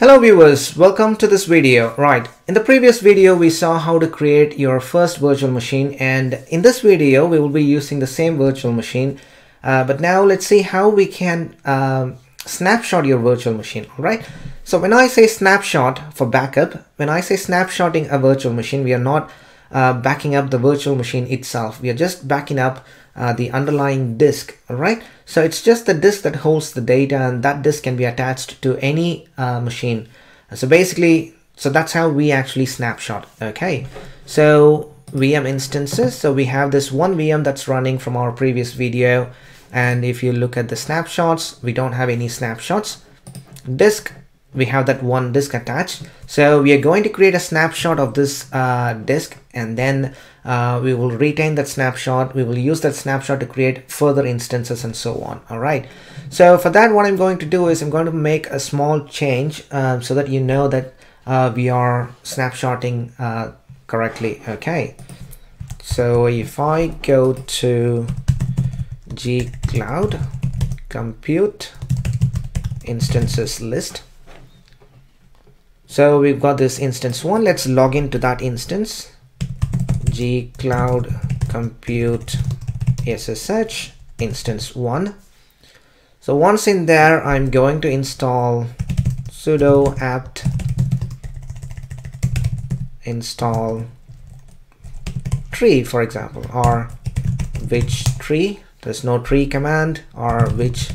Hello viewers, welcome to this video. Right, in the previous video we saw how to create your first virtual machine and in this video we will be using the same virtual machine uh, but now let's see how we can um, snapshot your virtual machine, alright? So when I say snapshot for backup, when I say snapshotting a virtual machine, we are not uh, backing up the virtual machine itself. We are just backing up uh, the underlying disk, alright? So it's just the disk that holds the data and that disk can be attached to any uh, machine. So basically, so that's how we actually snapshot, okay? So VM instances, so we have this one VM that's running from our previous video and if you look at the snapshots, we don't have any snapshots. Disk, we have that one disk attached. So we are going to create a snapshot of this uh, disk and then uh, we will retain that snapshot. We will use that snapshot to create further instances and so on. All right. So for that, what I'm going to do is I'm going to make a small change uh, so that you know that uh, we are snapshotting uh, correctly. Okay. So if I go to G Cloud compute instances list. So we've got this instance one. Let's log into that instance gcloud Compute SSH instance 1. So once in there, I'm going to install sudo apt install tree, for example, or which tree. There's no tree command or which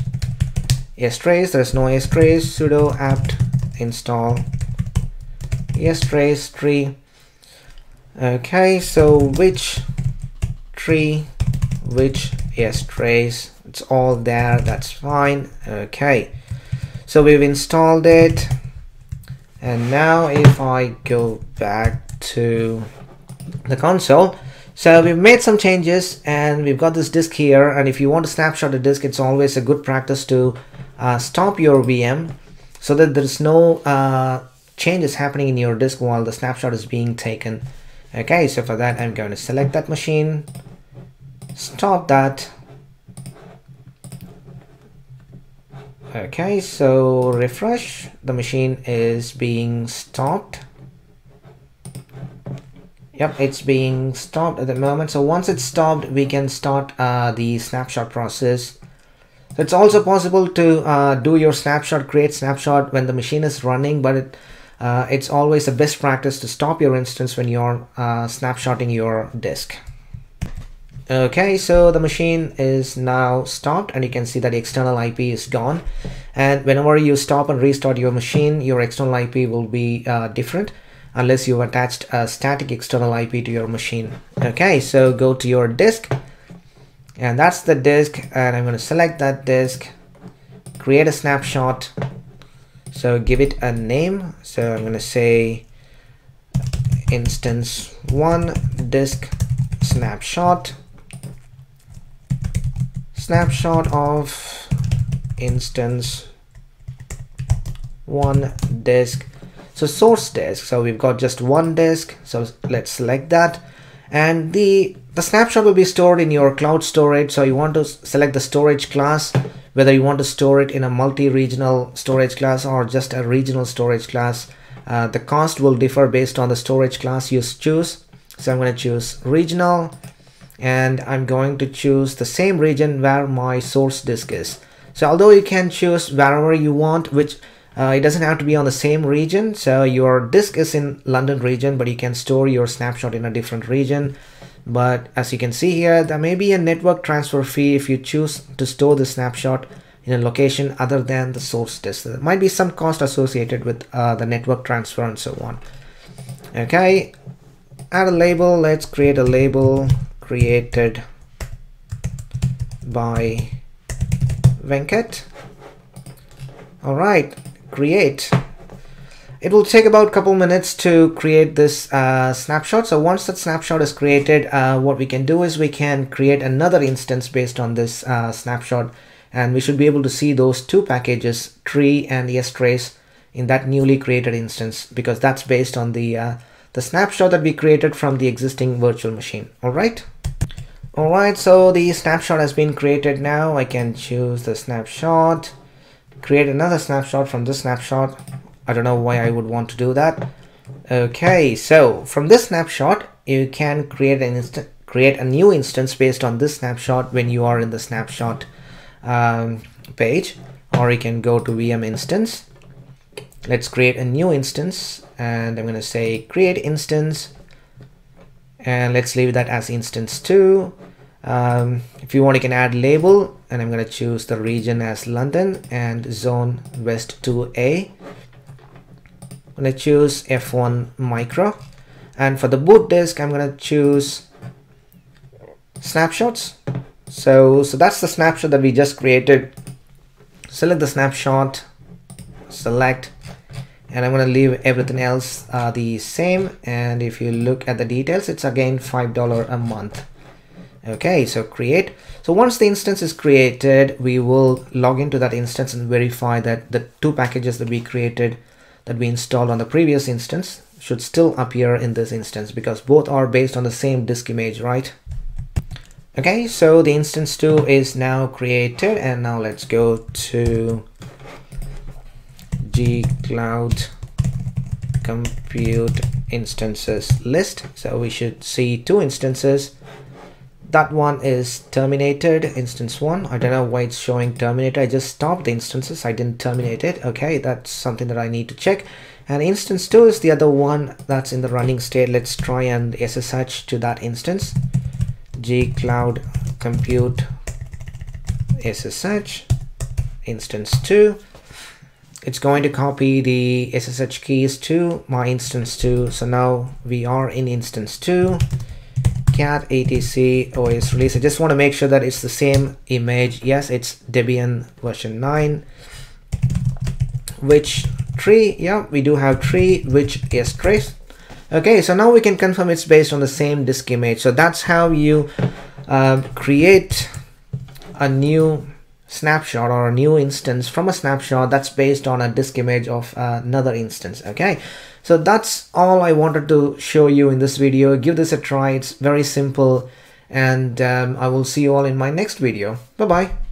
strace. There's no strace. Sudo apt install strace tree okay so which tree which strace it's all there that's fine. Okay so we've installed it. And now if I go back to the console so we've made some changes and we've got this disk here. And if you want to snapshot the disk it's always a good practice to uh, stop your VM so that there's no uh, changes happening in your disk while the snapshot is being taken. Okay so for that I'm going to select that machine stop that. Okay so refresh the machine is being stopped. Yep it's being stopped at the moment. So once it's stopped we can start uh, the snapshot process. It's also possible to uh, do your snapshot create snapshot when the machine is running but it uh, it's always a best practice to stop your instance when you're uh, snapshotting your disk. Okay, so the machine is now stopped and you can see that the external IP is gone. And whenever you stop and restart your machine, your external IP will be uh, different unless you've attached a static external IP to your machine. Okay, so go to your disk and that's the disk and I'm going to select that disk, create a snapshot so give it a name. So I'm gonna say instance one disk snapshot. Snapshot of instance one disk so source disk so we've got just one disk so let's select that. And the the snapshot will be stored in your cloud storage. So you want to select the storage class whether you want to store it in a multi-regional storage class or just a regional storage class. Uh, the cost will differ based on the storage class you choose. So I'm going to choose regional and I'm going to choose the same region where my source disk is. So although you can choose wherever you want, which uh, it doesn't have to be on the same region. So your disk is in London region, but you can store your snapshot in a different region. But as you can see here, there may be a network transfer fee if you choose to store the snapshot in a location other than the source disk. There might be some cost associated with uh, the network transfer and so on. Okay, add a label. Let's create a label created by Venkat. All right, create it will take about a couple minutes to create this uh, snapshot. So once that snapshot is created, uh, what we can do is we can create another instance based on this uh, snapshot and we should be able to see those two packages, tree and strace in that newly created instance because that's based on the, uh, the snapshot that we created from the existing virtual machine. All right. All right, so the snapshot has been created now. I can choose the snapshot, create another snapshot from this snapshot I don't know why I would want to do that. Okay so from this snapshot you can create an instant create a new instance based on this snapshot when you are in the snapshot um, page or you can go to VM instance. Let's create a new instance and I'm going to say create instance and let's leave that as instance 2 um, if you want you can add label and I'm going to choose the region as London and zone west 2a I'm going to choose F1 micro. And for the boot disk I'm going to choose snapshots. So so that's the snapshot that we just created. Select the snapshot select and I'm going to leave everything else uh, the same. And if you look at the details it's again five dollar a month. Okay so create. So once the instance is created we will log into that instance and verify that the two packages that we created that we installed on the previous instance should still appear in this instance because both are based on the same disk image, right? Okay, so the instance 2 is now created and now let's go to gcloud compute instances list. So we should see two instances that one is terminated instance one. I don't know why it's showing terminated i just stopped the instances. I didn't terminate it. Okay that's something that i need to check. And instance two is the other one that's in the running state. Let's try and ssh to that instance. gcloud compute ssh instance 2 it's going to copy the ssh keys to my instance 2 so now we are in instance 2 cat etc os release. I just want to make sure that it's the same image. Yes it's debian version 9 which tree yeah we do have tree which strace okay so now we can confirm it's based on the same disk image. So that's how you uh, create a new snapshot or a new instance from a snapshot that's based on a disk image of another instance okay? So that's all I wanted to show you in this video. Give this a try. It's very simple. And um, I will see you all in my next video. Bye bye